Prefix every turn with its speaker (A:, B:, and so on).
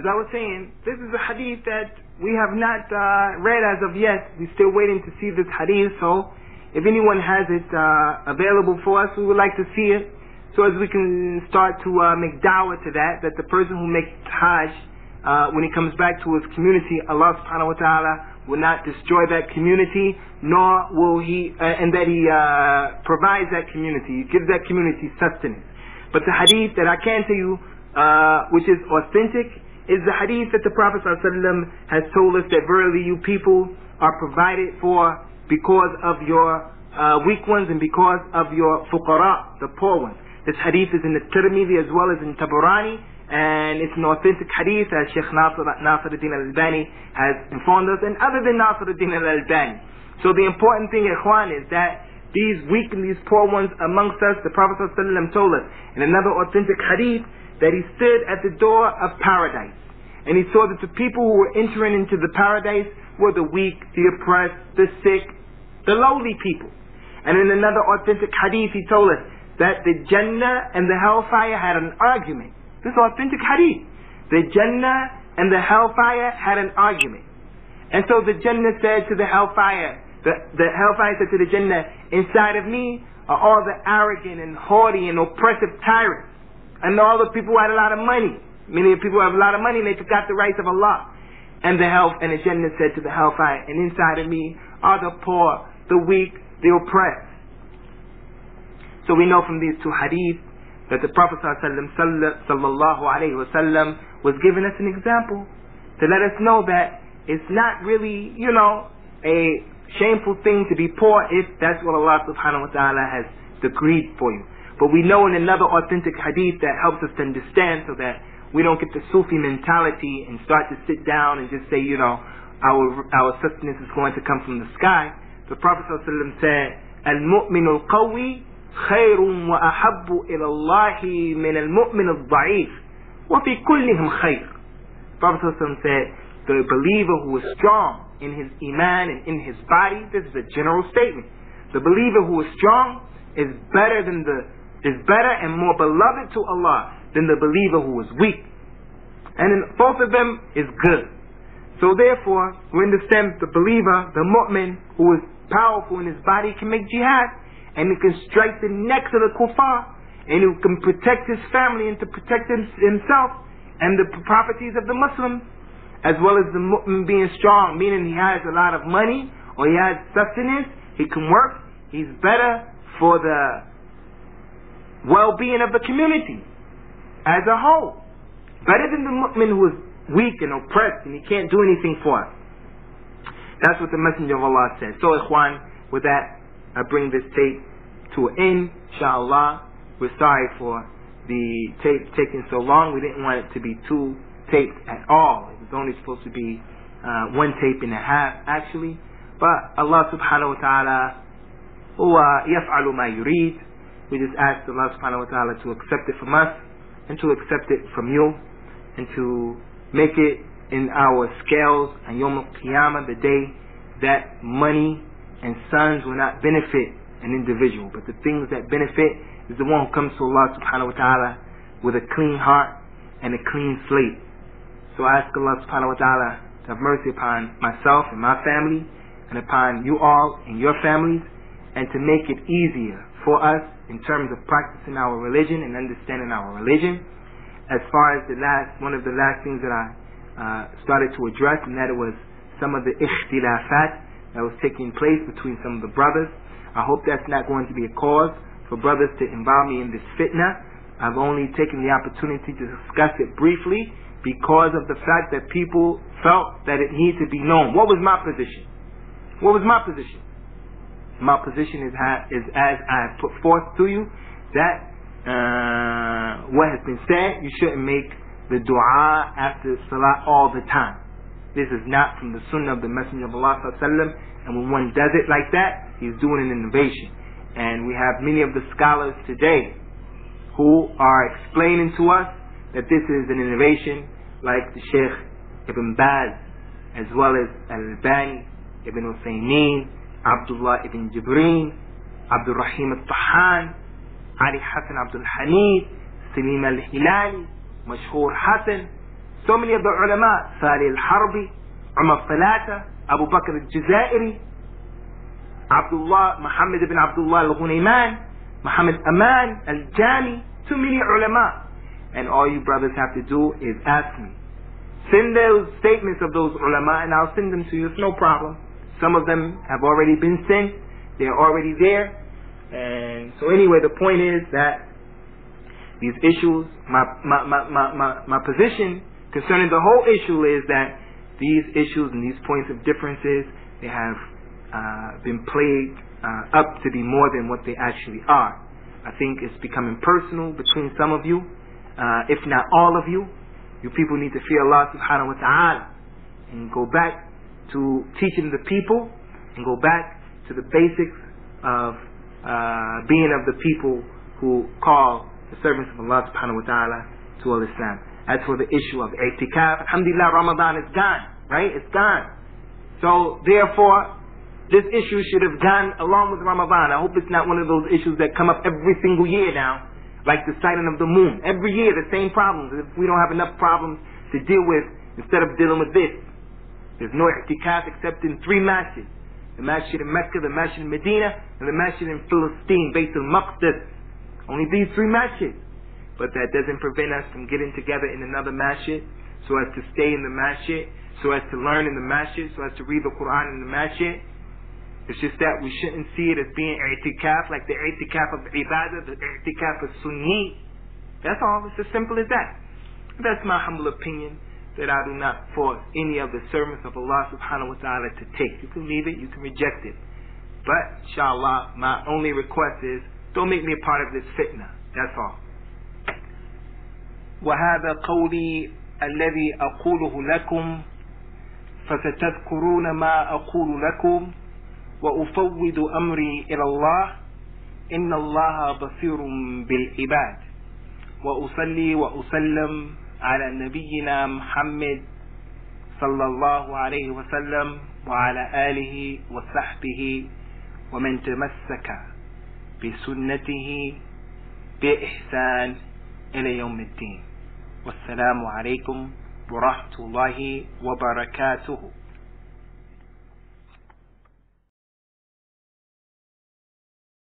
A: as I was saying, this is a hadith that we have not uh, read as of yet. We're still waiting to see this hadith, so if anyone has it uh, available for us, we would like to see it so as we can start to uh, make da'wah to that, that the person who makes Hajj, uh, when he comes back to his community, Allah subhanahu wa ta'ala will not destroy that community, nor will he, uh, and that he uh, provides that community, he gives that community sustenance. But the hadith that I can tell you, which is authentic, is the hadith that the Prophet ﷺ has told us that verily you people are provided for because of your uh, weak ones and because of your fuqara, the poor ones. This hadith is in the Tirmidhi as well as in Tabarani, and it's an authentic hadith as Sheikh Nasr, Nasruddin al-Albani has informed us, and other than Nasruddin al-Albani. So the important thing, Ikhwan, is that these weak and these poor ones amongst us, the Prophet ﷺ told us in another authentic hadith that he stood at the door of paradise. And he saw that the people who were entering into the paradise were the weak, the oppressed, the sick, the lowly people. And in another authentic hadith, he told us that the Jannah and the hellfire had an argument. This authentic hadith. The Jannah and the hellfire had an argument. And so the Jannah said to the hellfire, the, the hellfire said to the Jannah, inside of me are all the arrogant and haughty and oppressive tyrants. And all the people who had a lot of money. Many people have a lot of money and they forgot the rights of Allah. And the health and the Jannah said to the hellfire, and inside of me are the poor, the weak, the oppressed. So we know from these two hadith that the Prophet sallallahu alaihi wasallam was giving us an example to let us know that it's not really, you know, a shameful thing to be poor if that's what Allah subhanahu wa ta'ala has decreed for you. But we know in another authentic hadith that helps us to understand so that we don't get the Sufi mentality and start to sit down and just say, you know, our our sustenance is going to come from the sky. The Prophet ﷺ said, "Al-mu'min al-qawi خير وأحب إلى الله من المؤمن الضعيف وفي كلهم خير." Prophet ﷺ said, "The believer who is strong in his iman and in his body, this is a general statement. The believer who is strong is better than the is better and more beloved to Allah than the believer who is weak. And in both of them is good. So therefore, we understand the believer, the mu'min, who is powerful in his body, can make jihad, and he can strike the necks of the kuffar, and he can protect his family and to protect himself and the properties of the Muslims, as well as the mu'min being strong, meaning he has a lot of money, or he has sustenance, he can work, he's better for the well-being of the community as a whole. Better than the mu'min who is weak and oppressed and he can't do anything for us. That's what the Messenger of Allah said. So, Ikhwan, with that, I bring this tape to an end, inshallah. We're sorry for the tape taking so long. We didn't want it to be two tapes at all. It was only supposed to be uh, one tape and a half, actually. But Allah subhanahu wa ta'ala, huwa yaf'alu ma yurid. We just ask Allah subhanahu wa ta'ala to accept it from us and to accept it from you and to make it in our scales on Yom Qiyamah, the day that money and sons will not benefit an individual, but the things that benefit is the one who comes to Allah subhanahu wa ta'ala with a clean heart and a clean slate. So I ask Allah subhanahu wa ta'ala to have mercy upon myself and my family and upon you all and your families and to make it easier for us in terms of practicing our religion and understanding our religion. As far as the last, one of the last things that I uh, started to address, and that it was some of the ikhtilafat that was taking place between some of the brothers. I hope that's not going to be a cause for brothers to involve me in this fitna. I've only taken the opportunity to discuss it briefly because of the fact that people felt that it needed to be known. What was my position? What was my position? My position is, is as I have put forth to you that uh, what has been said, you shouldn't make the dua after salah all the time. This is not from the sunnah of the Messenger of Allah sallallahu and when one does it like that, he's doing an innovation. And we have many of the scholars today who are explaining to us that this is an innovation like the Sheikh Ibn Baz as well as Albani, Ibn Uthaymeen, Abdullah ibn Jibreen, Abdul Rahim al-Tahan, Ali Hassan Abdul Hamid, Salim al-Hilali, Mashhur Hassan, So many of the ulama, Salih al-Harbi, Umar Falata, Abu Bakr al-Jazairi, Abdullah, Muhammad ibn Abdullah al-Ghunayman, Muhammad Aman al-Jami, too many ulama. And all you brothers have to do is ask me. Send those statements of those ulama and I'll send them to you. It's no problem. Some of them have already been sent. They're already there. And so anyway, the point is that these issues, my, my, my, my, my, position concerning the whole issue is that these issues and these points of differences, they have uh, been played uh, up to be more than what they actually are. I think it's becoming personal between some of you, uh, if not all of you. You people need to fear Allah subhanahu wa ta'ala and go back to teaching the people and go back to the basics of uh, being of the people who call the servants of Allah subhanahu wa ta'ala to all Islam. As for the issue of i'tikaf, alhamdulillah, Ramadan is gone, right? It's gone. So therefore, this issue should have gone along with Ramadan. I hope it's not one of those issues that come up every single year now, like the sighting of the moon. Every year, the same problems. If we don't have enough problems to deal with, instead of dealing with this, there's no i'tikaf except in three masjids. The masjid in Mecca, the masjid in Medina, and the masjid in Philistine, Baitul Maqdis. Only these three masjids. But that doesn't prevent us from getting together in another masjid, so as to stay in the masjid, so as to learn in the masjid, so as to read the Quran in the masjid, it's just that we shouldn't see it as being i'tikaf, like the i'tikaf of ibadah, the i'tikaf of sunni. That's all. It's as simple as that. That's my humble opinion that I do not force any of the servants of Allah subhanahu wa ta'ala to take. You can leave it, you can reject it. But, inshallah, my only request is, don't make me a part of this fitna. That's all. وهذا قولي الذي أقوله لكم فستذكرون ما أقول لكم وأفوض أمري إلى الله إن الله بصير بالعباد وأصلي وأسلم على نبينا محمد صلى الله عليه وسلم وعلى آله وصحبه ومن تمسك بسنته بإحسان إلى يوم الدين. والسلام عليكم ورحمة الله وبركاته.